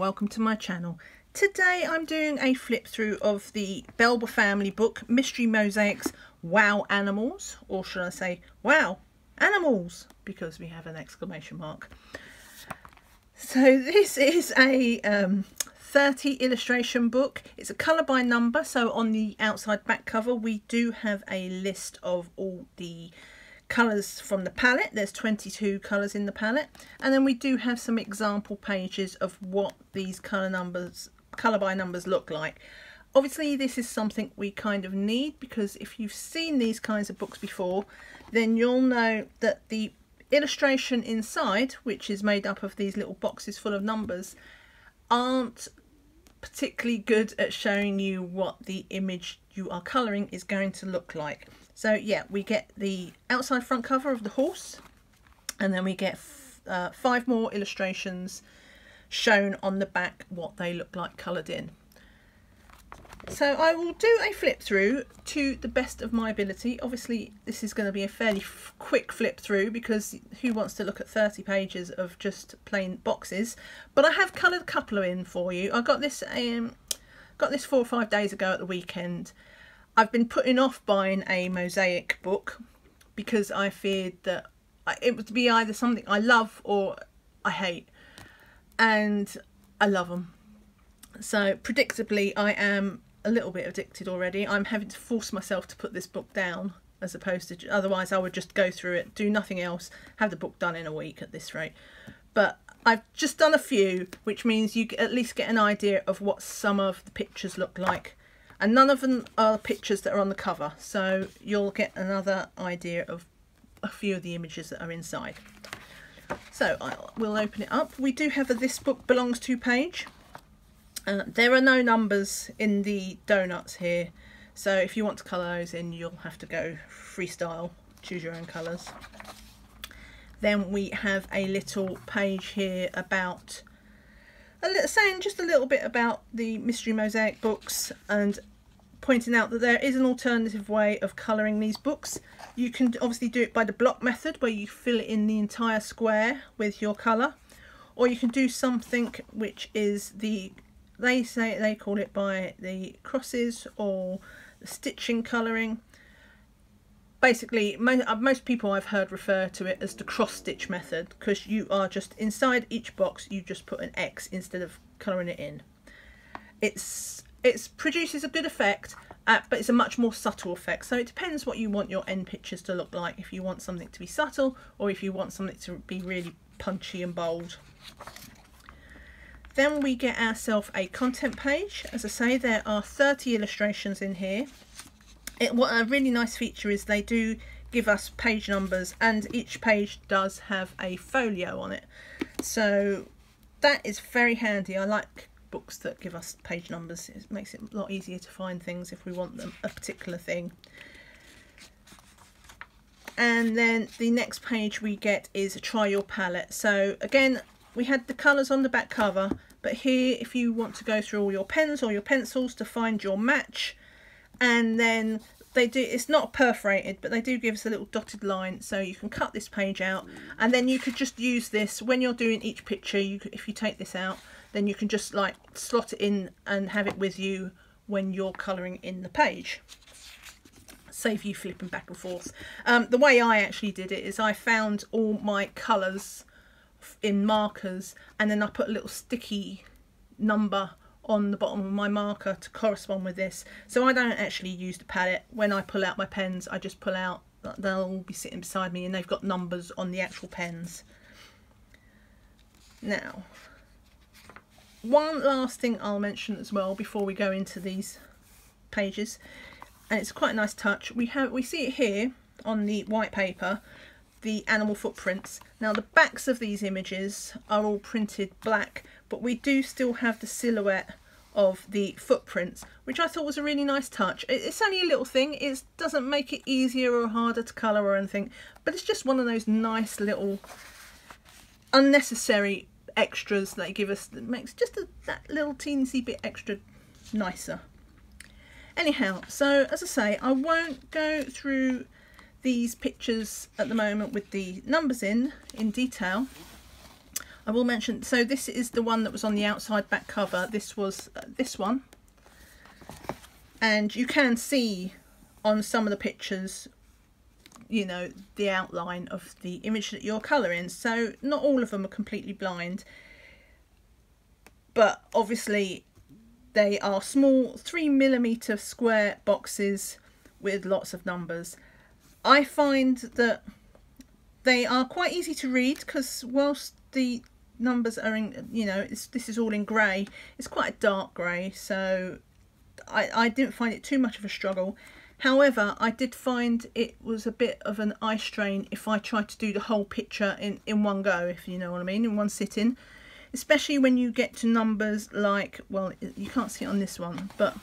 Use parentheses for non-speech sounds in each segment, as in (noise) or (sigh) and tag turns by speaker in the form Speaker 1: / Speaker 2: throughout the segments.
Speaker 1: welcome to my channel. Today I'm doing a flip through of the Belba family book Mystery Mosaics Wow Animals or should I say Wow Animals because we have an exclamation mark. So this is a um, 30 illustration book. It's a colour by number so on the outside back cover we do have a list of all the colours from the palette. There's 22 colours in the palette. And then we do have some example pages of what these colour numbers, colour by numbers look like. Obviously this is something we kind of need because if you've seen these kinds of books before then you'll know that the illustration inside, which is made up of these little boxes full of numbers, aren't particularly good at showing you what the image you are colouring is going to look like. So yeah, we get the outside front cover of the horse and then we get uh, five more illustrations shown on the back what they look like coloured in. So I will do a flip through to the best of my ability. Obviously this is going to be a fairly quick flip through because who wants to look at 30 pages of just plain boxes. But I have coloured a couple in for you. I got this um, got this four or five days ago at the weekend I've been putting off buying a mosaic book because I feared that it would be either something I love or I hate. And I love them so predictably I am a little bit addicted already. I'm having to force myself to put this book down as opposed to otherwise I would just go through it do nothing else have the book done in a week at this rate. But I've just done a few which means you at least get an idea of what some of the pictures look like and none of them are pictures that are on the cover so you'll get another idea of a few of the images that are inside. So I will open it up. We do have a this book belongs to page. Uh, there are no numbers in the donuts here so if you want to colour those in you'll have to go freestyle choose your own colours. Then we have a little page here about little, saying just a little bit about the Mystery Mosaic books and pointing out that there is an alternative way of colouring these books. You can obviously do it by the block method where you fill in the entire square with your colour or you can do something which is the they say they call it by the crosses or the stitching colouring basically most, uh, most people I've heard refer to it as the cross stitch method because you are just inside each box you just put an X instead of colouring it in. It's it produces a good effect uh, but it's a much more subtle effect. So it depends what you want your end pictures to look like if you want something to be subtle or if you want something to be really punchy and bold. Then we get ourselves a content page. As I say there are 30 illustrations in here it, what a really nice feature is they do give us page numbers and each page does have a folio on it so that is very handy I like books that give us page numbers. It makes it a lot easier to find things if we want them a particular thing. And then the next page we get is a try your palette. So again, we had the colours on the back cover, but here if you want to go through all your pens or your pencils to find your match, and then they do it's not perforated but they do give us a little dotted line so you can cut this page out. And then you could just use this when you're doing each picture you if you take this out then you can just like slot it in and have it with you when you're colouring in the page. Save you flipping back and forth. Um, the way I actually did it is I found all my colours in markers and then I put a little sticky number on the bottom of my marker to correspond with this. So I don't actually use the palette. When I pull out my pens I just pull out they'll all be sitting beside me and they've got numbers on the actual pens. Now one last thing I'll mention as well before we go into these pages and it's quite a nice touch. We have we see it here on the white paper the animal footprints. Now the backs of these images are all printed black but we do still have the silhouette of the footprints which I thought was a really nice touch it's only a little thing it doesn't make it easier or harder to colour or anything but it's just one of those nice little unnecessary extras they give us that makes just a, that little teensy bit extra nicer. Anyhow, so as I say, I won't go through these pictures at the moment with the numbers in, in detail. I will mention, so this is the one that was on the outside back cover. This was uh, this one. And you can see on some of the pictures, you know, the outline of the image that you're colouring. So not all of them are completely blind. But obviously they are small three millimeter square boxes with lots of numbers. I find that they are quite easy to read because whilst the numbers are in, you know, this is all in grey, it's quite a dark grey, so I, I didn't find it too much of a struggle. However, I did find it was a bit of an eye strain if I tried to do the whole picture in, in one go, if you know what I mean, in one sitting. Especially when you get to numbers like, well, you can't see it on this one, but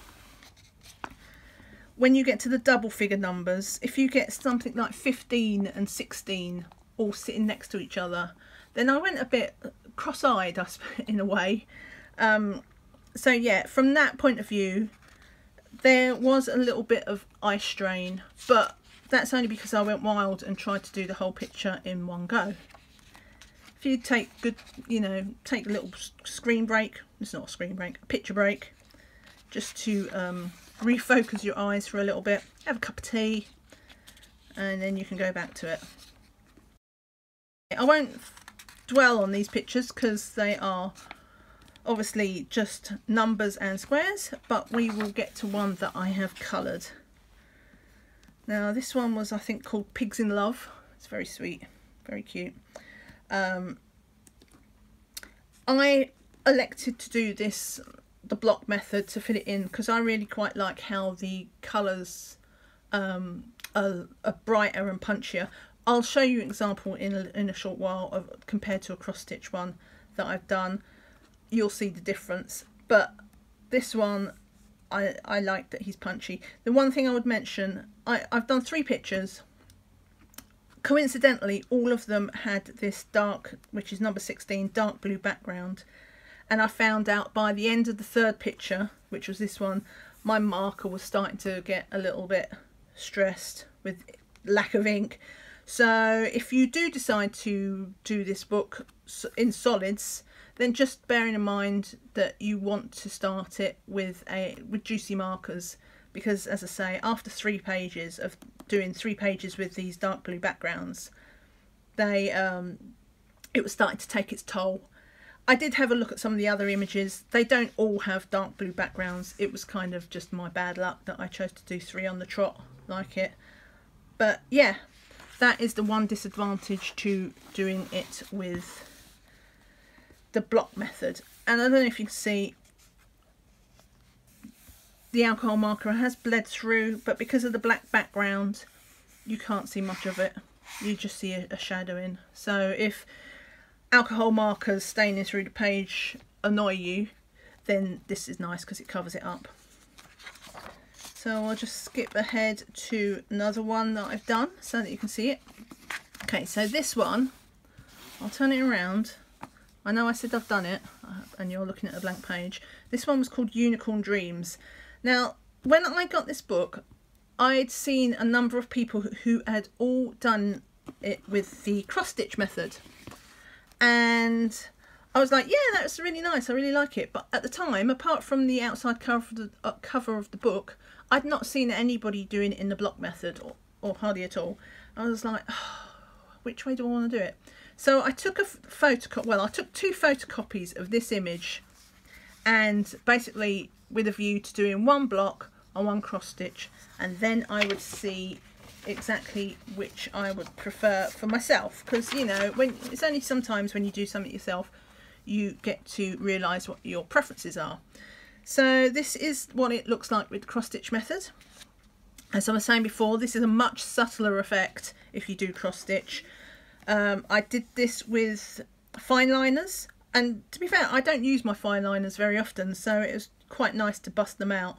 Speaker 1: when you get to the double figure numbers, if you get something like 15 and 16 all sitting next to each other, then I went a bit cross-eyed (laughs) in a way. Um, so yeah, from that point of view, there was a little bit of eye strain, but that's only because I went wild and tried to do the whole picture in one go. If you take good, you know, take a little screen break, it's not a screen break, a picture break, just to um, refocus your eyes for a little bit, have a cup of tea, and then you can go back to it. I won't dwell on these pictures because they are obviously just numbers and squares, but we will get to one that I have coloured. Now this one was I think called Pigs in Love. It's very sweet, very cute. Um, I elected to do this the block method to fit it in because I really quite like how the colours um, are, are, brighter and punchier. I'll show you an example in a, in a short while of compared to a cross stitch one that I've done. You'll see the difference, but this one I, I like that he's punchy. The one thing I would mention, I, I've done three pictures. Coincidentally, all of them had this dark, which is number 16, dark blue background and I found out by the end of the third picture which was this one my marker was starting to get a little bit stressed with lack of ink so if you do decide to do this book in solids then just bearing in mind that you want to start it with a with juicy markers because as I say after three pages of doing three pages with these dark blue backgrounds they um, it was starting to take its toll I did have a look at some of the other images. They don't all have dark blue backgrounds. It was kind of just my bad luck that I chose to do three on the trot like it. But yeah, that is the one disadvantage to doing it with the block method. And I don't know if you can see, the alcohol marker has bled through, but because of the black background, you can't see much of it. You just see a, a shadowing. So if alcohol markers staining through the page annoy you, then this is nice because it covers it up. So I'll just skip ahead to another one that I've done so that you can see it. Okay, so this one, I'll turn it around. I know I said I've done it uh, and you're looking at a blank page. This one was called Unicorn Dreams. Now, when I got this book, I'd seen a number of people who had all done it with the cross stitch method and I was like, yeah, that's really nice. I really like it. But at the time, apart from the outside cover of the, uh, cover of the book, I'd not seen anybody doing it in the block method or, or hardly at all. I was like, oh, which way do I want to do it? So I took a photo, well, I took two photocopies of this image and basically with a view to doing one block on one cross stitch and then I would see exactly which I would prefer for myself because you know when it's only sometimes when you do something yourself you get to realize what your preferences are. So this is what it looks like with cross stitch method. As I was saying before this is a much subtler effect if you do cross stitch um, I did this with fine liners and to be fair I don't use my fine liners very often so it was quite nice to bust them out.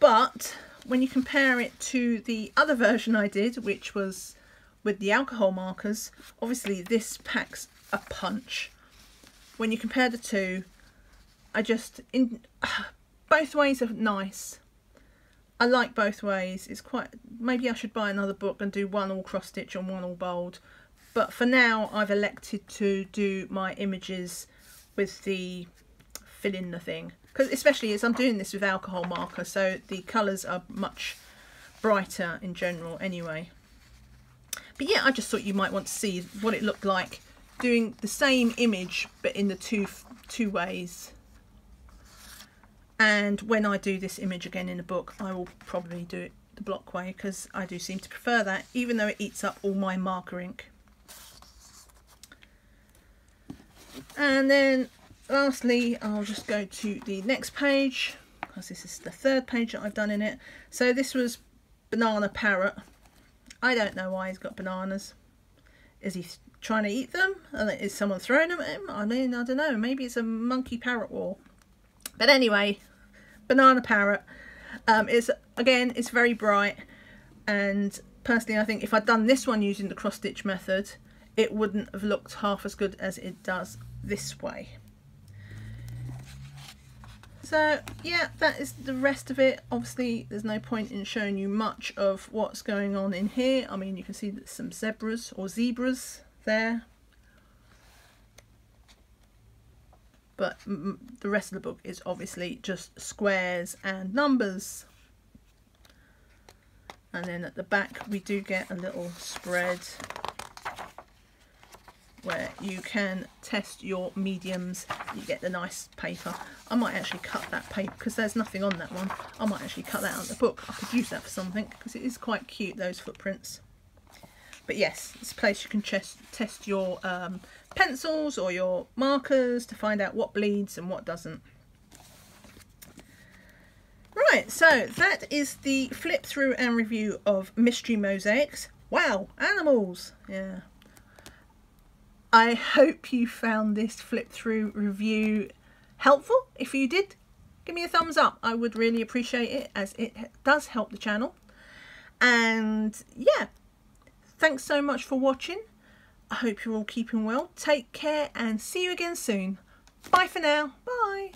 Speaker 1: But when you compare it to the other version I did, which was with the alcohol markers, obviously this packs a punch. When you compare the two, I just, in (sighs) both ways are nice. I like both ways. It's quite, maybe I should buy another book and do one all cross stitch and one all bold. but for now I've elected to do my images with the fill in the thing because especially as I'm doing this with alcohol marker so the colours are much brighter in general anyway but yeah I just thought you might want to see what it looked like doing the same image but in the two two ways. And when I do this image again in the book I will probably do it the block way because I do seem to prefer that even though it eats up all my marker ink. And then lastly I'll just go to the next page because this is the third page that I've done in it. So this was banana parrot. I don't know why he's got bananas. Is he trying to eat them? Is someone throwing them at him? I mean I don't know. Maybe it's a monkey parrot war. But anyway banana parrot. Um, it's again it's very bright. And personally I think if I'd done this one using the cross stitch method it wouldn't have looked half as good as it does this way. So yeah that is the rest of it. Obviously there's no point in showing you much of what's going on in here. I mean you can see some zebras or zebras there. But the rest of the book is obviously just squares and numbers. And then at the back we do get a little spread where you can test your mediums. You get the nice paper. I might actually cut that paper because there's nothing on that one. I might actually cut that out of the book. I could use that for something because it is quite cute those footprints but yes it's a place you can test your um, pencils or your markers to find out what bleeds and what doesn't right so that is the flip through and review of mystery mosaics wow animals yeah I hope you found this flip through review helpful. If you did, give me a thumbs up. I would really appreciate it as it does help the channel. And yeah, thanks so much for watching. I hope you're all keeping well. Take care and see you again soon. Bye for now. Bye.